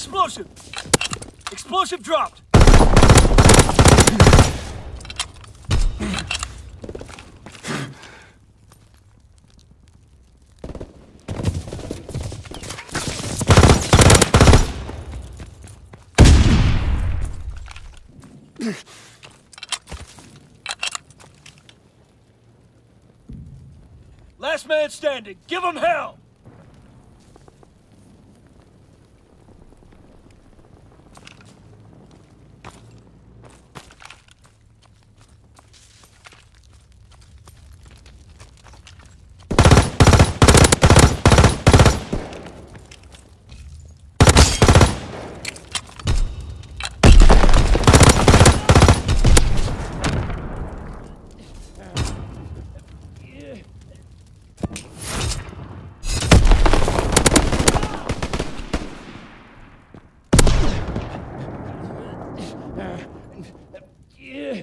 explosive! Explosive dropped! Last man standing. Give him hell! yeah.